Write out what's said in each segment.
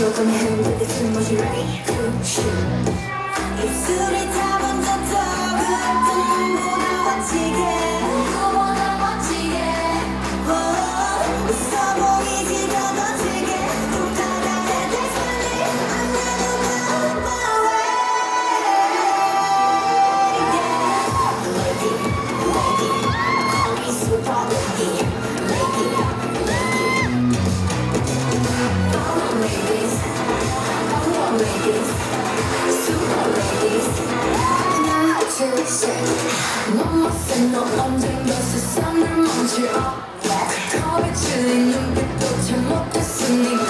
You're gonna handle this, and you're ready to shoot. 무엇에너 언젠가 세상을 먼지 없게 겁에 질린 눈빛도 잘못했으니까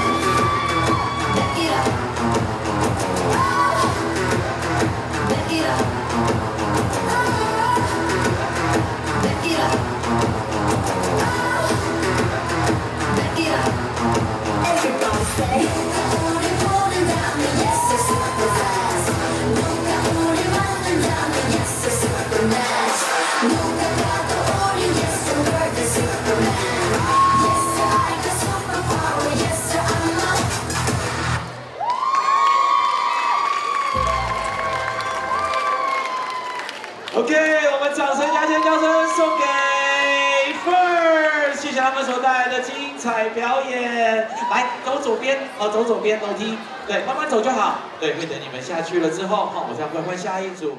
OK，我们掌声、加声、掌声送给 First，谢谢他们所带来的精彩表演。来，走左边，哦，走左边楼梯，对，慢慢走就好。对，会等你们下去了之后，哈、哦，我再换换下一组。